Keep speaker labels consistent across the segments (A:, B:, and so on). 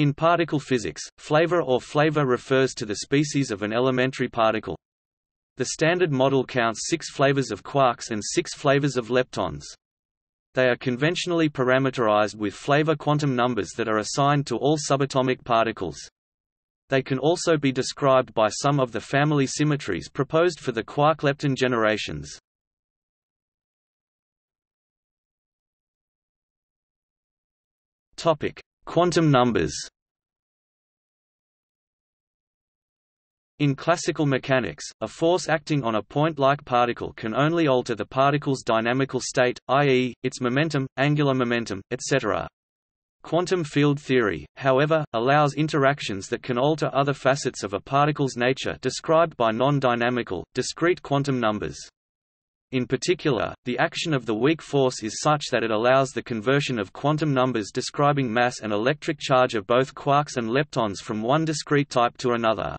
A: In particle physics, flavor or flavor refers to the species of an elementary particle. The Standard Model counts six flavors of quarks and six flavors of leptons. They are conventionally parameterized with flavor quantum numbers that are assigned to all subatomic particles. They can also be described by some of the family symmetries proposed for the quark-lepton generations. Topic: Quantum numbers. In classical mechanics, a force acting on a point-like particle can only alter the particle's dynamical state, i.e., its momentum, angular momentum, etc. Quantum field theory, however, allows interactions that can alter other facets of a particle's nature described by non-dynamical, discrete quantum numbers. In particular, the action of the weak force is such that it allows the conversion of quantum numbers describing mass and electric charge of both quarks and leptons from one discrete type to another.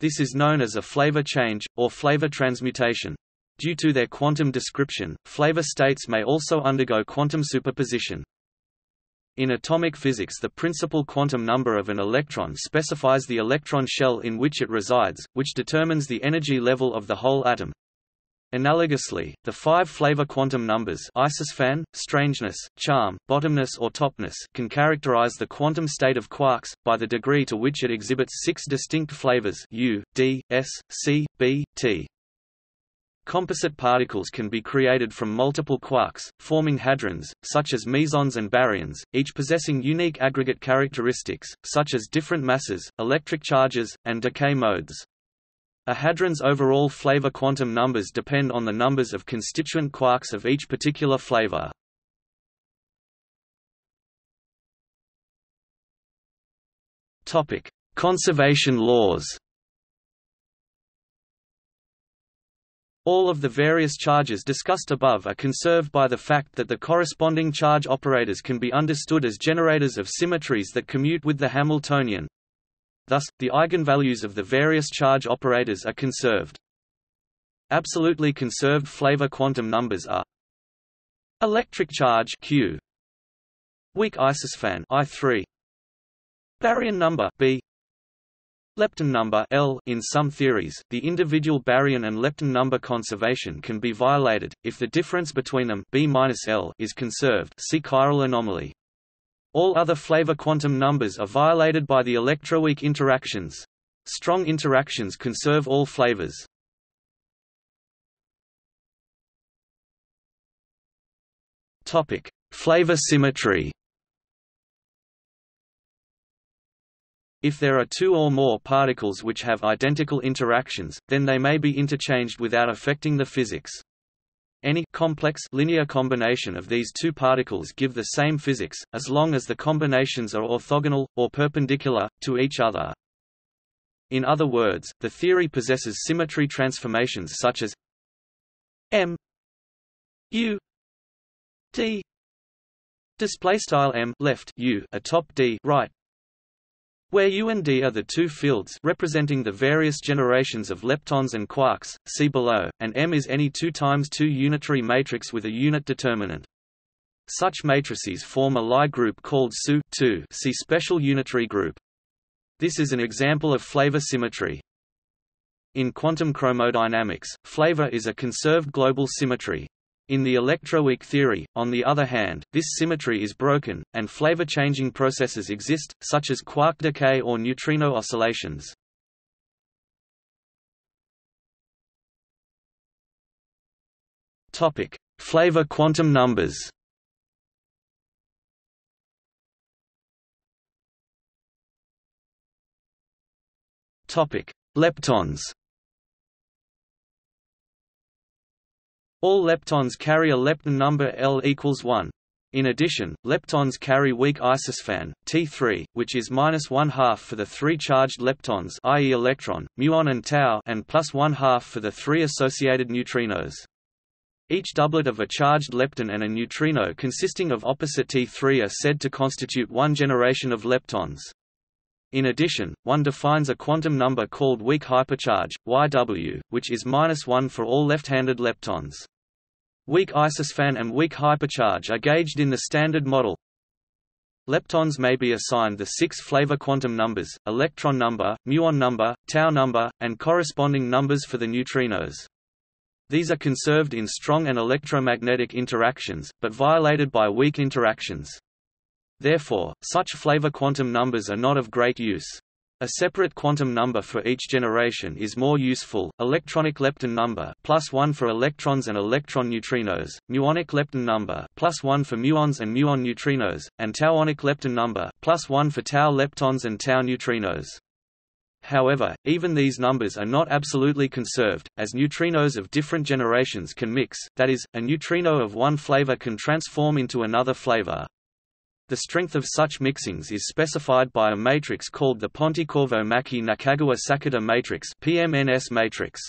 A: This is known as a flavor change, or flavor transmutation. Due to their quantum description, flavor states may also undergo quantum superposition. In atomic physics the principal quantum number of an electron specifies the electron shell in which it resides, which determines the energy level of the whole atom. Analogously, the five flavor quantum numbers isospin, strangeness, charm, bottomness or topness can characterize the quantum state of quarks, by the degree to which it exhibits six distinct flavors U, D, S, C, B, T. Composite particles can be created from multiple quarks, forming hadrons, such as mesons and baryons, each possessing unique aggregate characteristics, such as different masses, electric charges, and decay modes. A hadron's overall flavor quantum numbers depend on the numbers of constituent quarks of each particular flavor. Topic: Conservation laws. All of the various charges discussed above are conserved by the fact that the corresponding charge operators can be understood as generators of symmetries that commute with the Hamiltonian, Thus, the eigenvalues of the various charge operators are conserved. Absolutely conserved flavor quantum numbers are electric charge Q, weak isospin I3, baryon number B, lepton number L. In some theories, the individual baryon and lepton number conservation can be violated if the difference between them B-L is conserved. See chiral anomaly. All other flavor quantum numbers are violated by the electroweak interactions. Strong interactions conserve all flavors. Topic: Flavor symmetry. If there are two or more particles which have identical interactions, then they may be interchanged without affecting the physics. Any complex linear combination of these two particles give the same physics, as long as the combinations are orthogonal, or perpendicular, to each other. In other words, the theory possesses symmetry transformations such as m u d display style m left u a top d right where U and D are the two fields representing the various generations of leptons and quarks, see below, and M is any 2 times 2 unitary matrix with a unit determinant. Such matrices form a Lie group called SU see special unitary group. This is an example of flavor symmetry. In quantum chromodynamics, flavor is a conserved global symmetry, in the electroweak theory, on the other hand, this symmetry is broken, and flavor-changing processes exist, such as quark decay or neutrino oscillations. Topic: Flavor quantum numbers. Topic: Leptons. All leptons carry a lepton number L equals 1. In addition, leptons carry weak isospin, T3, which is minus one half for the three charged leptons i.e. electron, muon and tau and plus one half for the three associated neutrinos. Each doublet of a charged lepton and a neutrino consisting of opposite T3 are said to constitute one generation of leptons. In addition, one defines a quantum number called weak hypercharge, YW, which is minus 1 for all left-handed leptons. Weak isospin and weak hypercharge are gauged in the Standard Model. Leptons may be assigned the six flavor quantum numbers, electron number, muon number, tau number, and corresponding numbers for the neutrinos. These are conserved in strong and electromagnetic interactions, but violated by weak interactions. Therefore, such flavor quantum numbers are not of great use. A separate quantum number for each generation is more useful. Electronic lepton number plus one for electrons and electron neutrinos, muonic lepton number plus one for muons and muon neutrinos, and tauonic lepton number plus one for tau leptons and tau neutrinos. However, even these numbers are not absolutely conserved, as neutrinos of different generations can mix, that is, a neutrino of one flavor can transform into another flavor. The strength of such mixings is specified by a matrix called the Pontecorvo-Maki-Nakagawa-Sakata matrix PMNS matrix.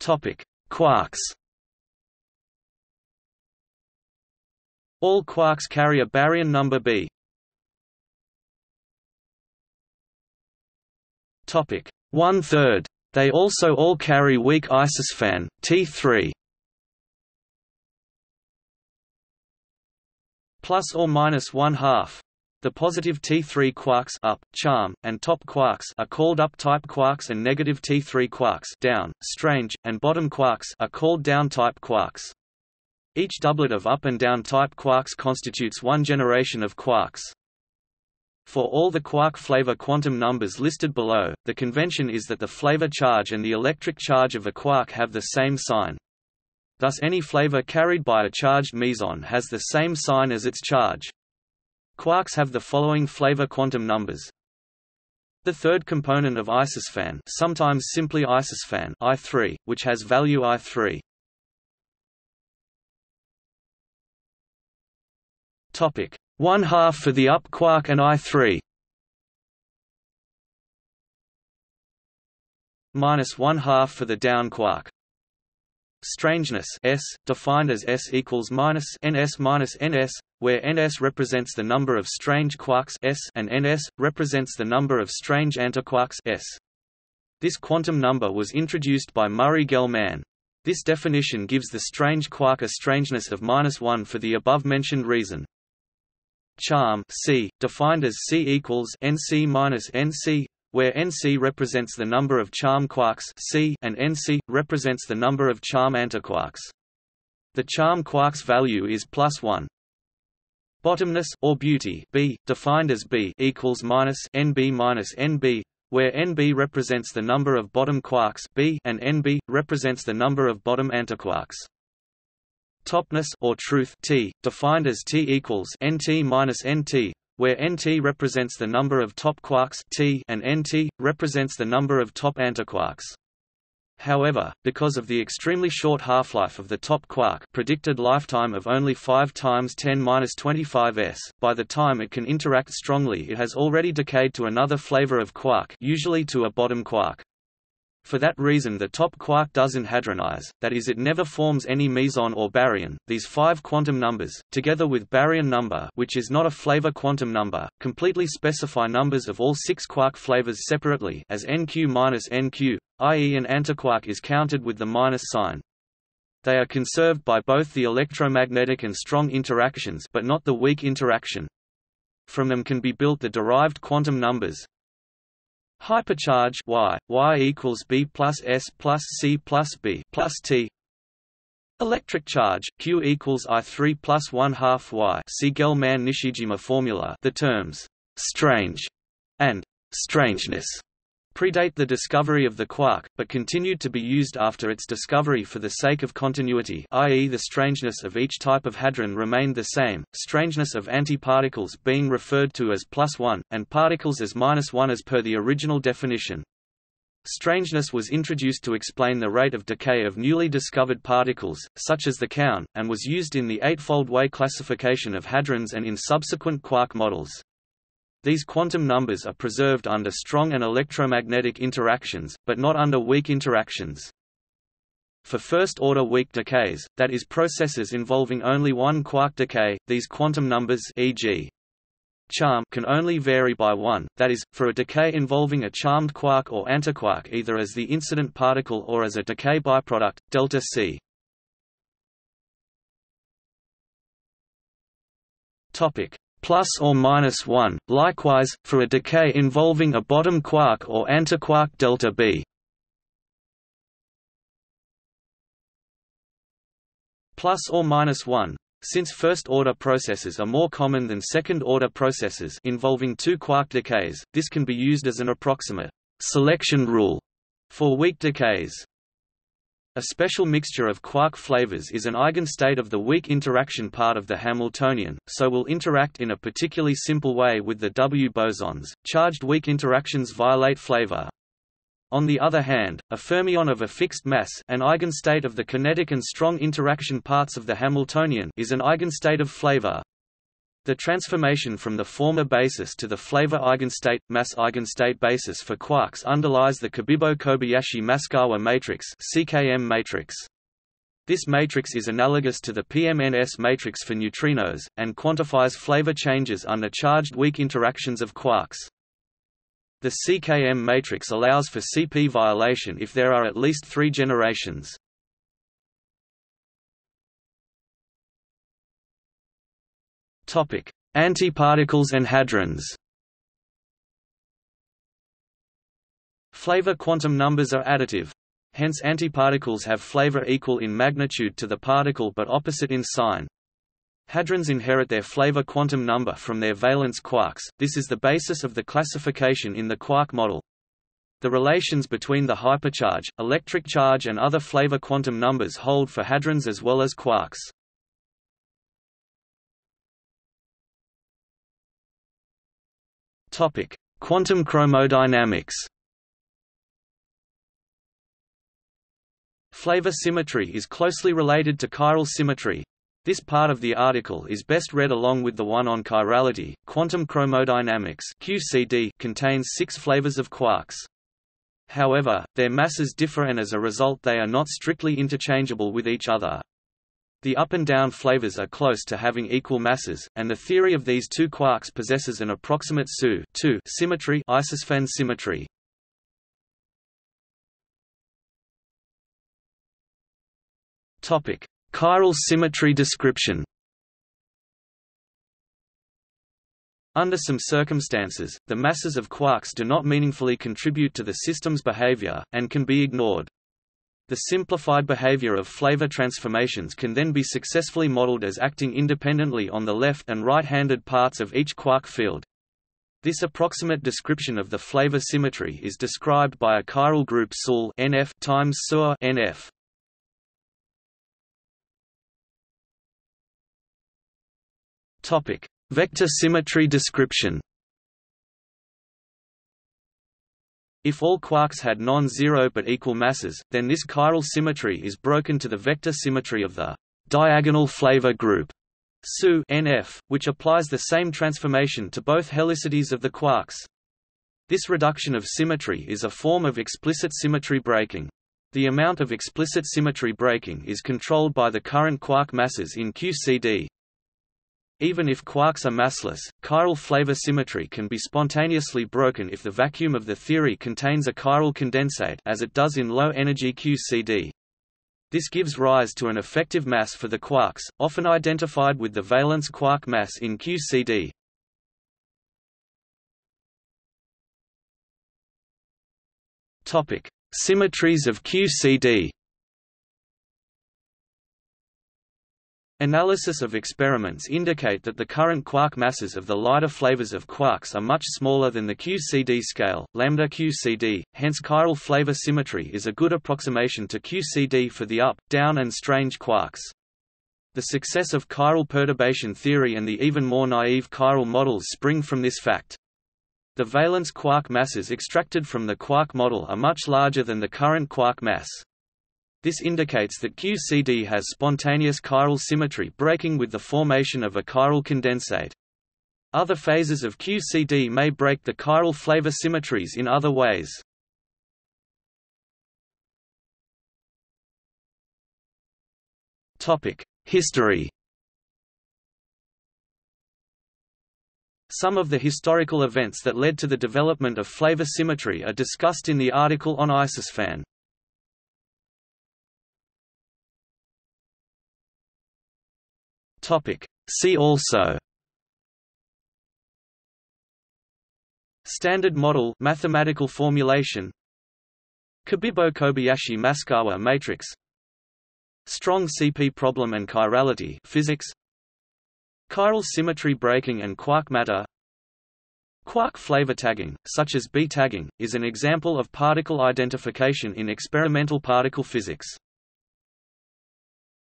A: Topic: Quarks. All quarks carry a baryon number B. Topic: One third. They also all carry weak isospin T3. Plus or minus one half. The positive T3 quarks up, charm, and top quarks are called up-type quarks and negative T3 quarks down, strange, and bottom quarks are called down-type quarks. Each doublet of up and down type quarks constitutes one generation of quarks. For all the quark flavor quantum numbers listed below, the convention is that the flavor charge and the electric charge of a quark have the same sign. Thus any flavor carried by a charged meson has the same sign as its charge. Quarks have the following flavor quantum numbers. The third component of isospin, sometimes simply isospin I3, which has value I3. Topic: 1 half for the up quark and I3. Minus 1 half for the down quark. Strangeness S, defined as S equals minus ns minus ns, where ns represents the number of strange quarks S and ns represents the number of strange antiquarks S. This quantum number was introduced by Murray-Gell-Mann. This definition gives the strange quark a strangeness of minus one for the above-mentioned reason. Charm C, defined as C equals NC minus NC, where Nc represents the number of charm quarks C and Nc represents the number of charm antiquarks. The charm quarks value is plus 1. Bottomness or beauty B, defined as B equals minus Nb minus Nb, where Nb represents the number of bottom quarks B and Nb represents the number of bottom antiquarks. Topness or truth T, defined as T equals Nt minus Nt, where Nt represents the number of top quarks T and Nt represents the number of top antiquarks. However, because of the extremely short half-life of the top quark predicted lifetime of only 5 times 10^-25 s, by the time it can interact strongly it has already decayed to another flavor of quark usually to a bottom quark. For that reason the top quark doesn't hadronize, that is it never forms any meson or baryon. These five quantum numbers, together with baryon number which is not a flavor quantum number, completely specify numbers of all six quark flavors separately as NQ minus NQ, i.e. an antiquark is counted with the minus sign. They are conserved by both the electromagnetic and strong interactions but not the weak interaction. From them can be built the derived quantum numbers, Hypercharge y, y equals b plus s plus c plus b plus t. Electric charge q equals i three plus one half y. See Gell-Mann-Nishijima formula. The terms strange and strangeness predate the discovery of the quark, but continued to be used after its discovery for the sake of continuity i.e. the strangeness of each type of hadron remained the same, strangeness of antiparticles being referred to as plus 1, and particles as minus 1 as per the original definition. Strangeness was introduced to explain the rate of decay of newly discovered particles, such as the kaon, and was used in the eightfold way classification of hadrons and in subsequent quark models. These quantum numbers are preserved under strong and electromagnetic interactions, but not under weak interactions. For first-order weak decays, that is processes involving only one quark decay, these quantum numbers e.g. charm can only vary by one, that is, for a decay involving a charmed quark or antiquark either as the incident particle or as a decay byproduct, delta c. Topic: plus or minus 1. Likewise, for a decay involving a bottom quark or antiquark delta B. Plus or minus 1. Since first-order processes are more common than second-order processes involving two quark decays, this can be used as an approximate selection rule for weak decays. A special mixture of quark flavors is an eigenstate of the weak interaction part of the Hamiltonian, so will interact in a particularly simple way with the W bosons. Charged weak interactions violate flavor. On the other hand, a fermion of a fixed mass an eigenstate of the kinetic and strong interaction parts of the Hamiltonian is an eigenstate of flavor. The transformation from the former basis to the flavor eigenstate, mass eigenstate basis for quarks underlies the Cabibbo-Kobayashi-Maskawa matrix CKM matrix. This matrix is analogous to the PMNS matrix for neutrinos, and quantifies flavor changes under charged weak interactions of quarks. The CKM matrix allows for CP violation if there are at least three generations. Topic: Antiparticles and hadrons. Flavor quantum numbers are additive. Hence antiparticles have flavor equal in magnitude to the particle but opposite in sign. Hadrons inherit their flavor quantum number from their valence quarks, this is the basis of the classification in the quark model. The relations between the hypercharge, electric charge and other flavor quantum numbers hold for hadrons as well as quarks. Topic: Quantum chromodynamics. Flavor symmetry is closely related to chiral symmetry. This part of the article is best read along with the one on chirality. Quantum chromodynamics (QCD) contains six flavors of quarks. However, their masses differ and as a result they are not strictly interchangeable with each other. The up and down flavors are close to having equal masses, and the theory of these two quarks possesses an approximate SU symmetry isospin symmetry. Topic: Chiral symmetry description. Under some circumstances, the masses of quarks do not meaningfully contribute to the system's behavior, and can be ignored. The simplified behavior of flavor transformations can then be successfully modeled as acting independently on the left and right-handed parts of each quark field. This approximate description of the flavor symmetry is described by a chiral group SUL NF times SUR NF. Topic: Vector symmetry description. If all quarks had non-zero but equal masses, then this chiral symmetry is broken to the vector symmetry of the diagonal flavor group SU NF, which applies the same transformation to both helicities of the quarks. This reduction of symmetry is a form of explicit symmetry breaking. The amount of explicit symmetry breaking is controlled by the current quark masses in QCD, even if quarks are massless, chiral flavor symmetry can be spontaneously broken if the vacuum of the theory contains a chiral condensate as it does in low-energy QCD. This gives rise to an effective mass for the quarks, often identified with the valence quark mass in QCD. Symmetries of QCD. Analysis of experiments indicate that the current quark masses of the lighter flavors of quarks are much smaller than the QCD scale, lambda QCD, hence chiral flavor symmetry is a good approximation to QCD for the up, down and strange quarks. The success of chiral perturbation theory and the even more naive chiral models spring from this fact. The valence quark masses extracted from the quark model are much larger than the current quark mass. This indicates that QCD has spontaneous chiral symmetry breaking with the formation of a chiral condensate. Other phases of QCD may break the chiral flavor symmetries in other ways. History Some of the historical events that led to the development of flavor symmetry are discussed in the article on isospin. Topic. See also Standard model mathematical formulation Cabibbo Kobayashi Maskawa matrix Strong CP problem and chirality physics Chiral symmetry breaking and quark matter Quark flavor tagging, such as B-tagging, is an example of particle identification in experimental particle physics.